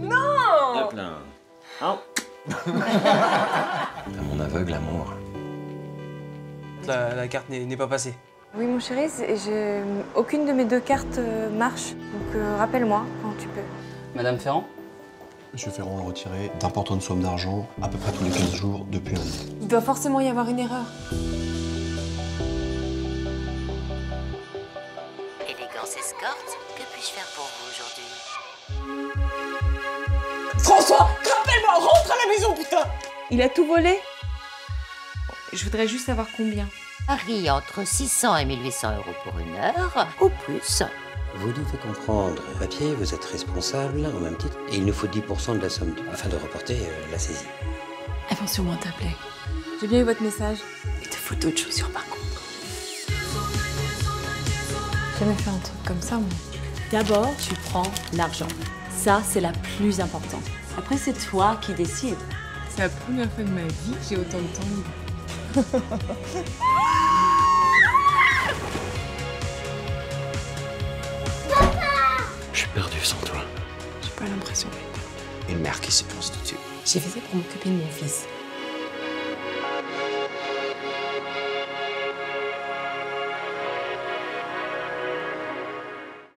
non Hop là. Oh. mon aveugle amour. La, la carte n'est pas passée. Oui, mon chéri, aucune de mes deux cartes euh, marche. Donc euh, rappelle-moi quand tu peux. Madame Ferrand Monsieur Ferrand a retiré d'importantes sommes d'argent à peu près tous les 15 jours depuis un an. Il doit forcément y avoir une erreur. Élégance escorte, que puis-je faire pour vous aujourd'hui? François, rappelle-moi, rentre à la maison, putain Il a tout volé Je voudrais juste savoir combien. Paris entre 600 et 1800 euros pour une heure, ou plus. Vous devez comprendre, au papier, vous êtes responsable au même titre, et il nous faut 10% de la somme afin de reporter euh, la saisie. Attention, moi t'appeler. J'ai bien eu votre message. Il te faut d'autres chaussures par contre. J'ai jamais fait un truc comme ça, moi. D'abord, tu prends l'argent. Ça, c'est la plus importante. Après, c'est toi qui décides. C'est la première fois de ma vie que j'ai autant de temps libre. Je suis perdu sans toi. J'ai pas l'impression. Une mère qui se constitue. J'ai fait ça pour m'occuper de mon fils.